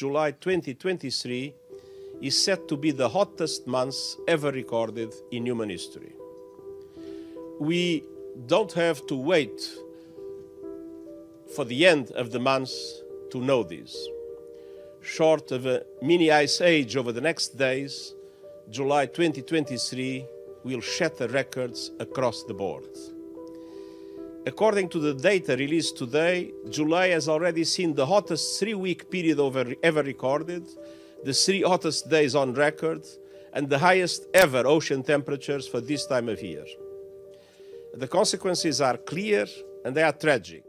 July 2023 is set to be the hottest month ever recorded in human history. We don't have to wait for the end of the month to know this. Short of a mini ice age over the next days, July 2023 will shatter records across the board. According to the data released today, July has already seen the hottest three week period over, ever recorded, the three hottest days on record, and the highest ever ocean temperatures for this time of year. The consequences are clear and they are tragic.